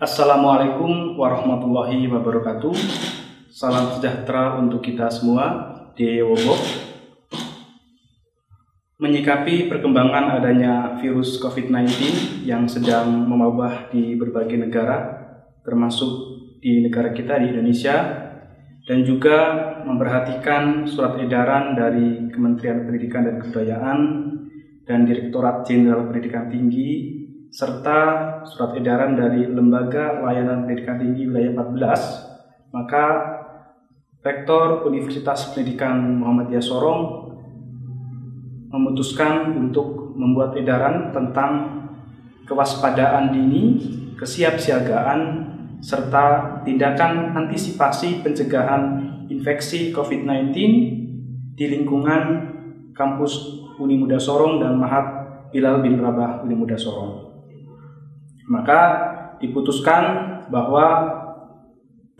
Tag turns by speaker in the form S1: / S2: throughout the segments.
S1: Assalamualaikum warahmatullahi wabarakatuh. Salam sejahtera untuk kita semua di Wobok. Menyikapi perkembangan adanya virus COVID-19 yang sedang mewabah di berbagai negara, termasuk di negara kita di Indonesia, dan juga memperhatikan surat edaran dari Kementerian Pendidikan dan Kebudayaan dan Direktorat Jenderal Pendidikan Tinggi serta surat edaran dari Lembaga Layanan Pendidikan Tinggi Wilayah 14, maka Rektor Universitas Pendidikan Muhammadiyah Sorong memutuskan untuk membuat edaran tentang kewaspadaan dini, kesiapsiagaan, serta tindakan antisipasi pencegahan infeksi COVID-19 di lingkungan kampus Uni Muda Sorong dan Mahat Bilal bin Rabah Uni Muda Sorong. Maka diputuskan bahwa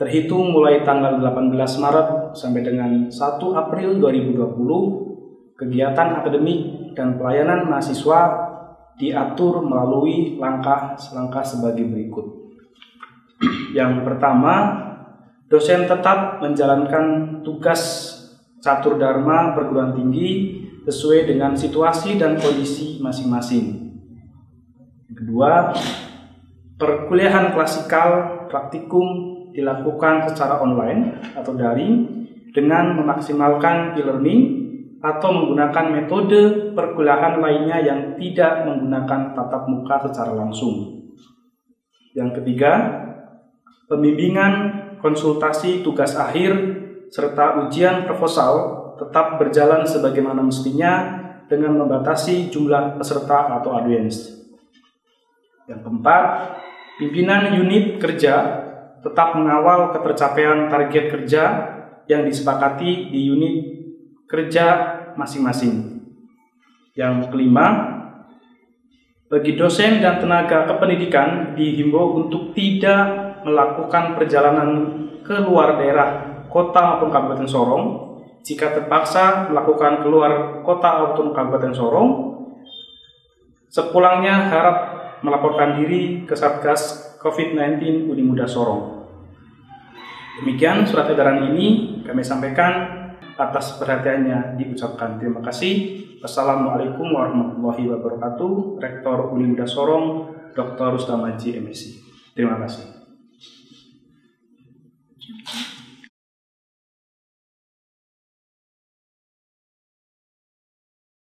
S1: terhitung mulai tanggal 18 Maret sampai dengan 1 April 2020, kegiatan akademik dan pelayanan mahasiswa diatur melalui langkah-langkah sebagai berikut. Yang pertama, dosen tetap menjalankan tugas catur dharma perguruan tinggi sesuai dengan situasi dan kondisi masing-masing. Kedua, Perkuliahan klasikal praktikum dilakukan secara online atau daring dengan memaksimalkan e-learning atau menggunakan metode perkuliahan lainnya yang tidak menggunakan tatap muka secara langsung. Yang ketiga, pembimbingan konsultasi tugas akhir serta ujian proposal tetap berjalan sebagaimana mestinya dengan membatasi jumlah peserta atau audiens. Yang keempat, Pimpinan unit kerja tetap mengawal ketercapaian target kerja yang disepakati di unit kerja masing-masing. Yang kelima, bagi dosen dan tenaga kependidikan dihimbau untuk tidak melakukan perjalanan ke luar daerah kota maupun kabupaten Sorong. Jika terpaksa melakukan keluar kota maupun kabupaten Sorong, sepulangnya harap melaporkan diri ke Satgas COVID-19 Udi Muda Sorong. Demikian surat edaran ini kami sampaikan atas perhatiannya diucapkan. Terima kasih. Wassalamualaikum warahmatullahi wabarakatuh. Rektor Uni Muda Sorong, Dr. Rustam Haji MSc. Terima kasih.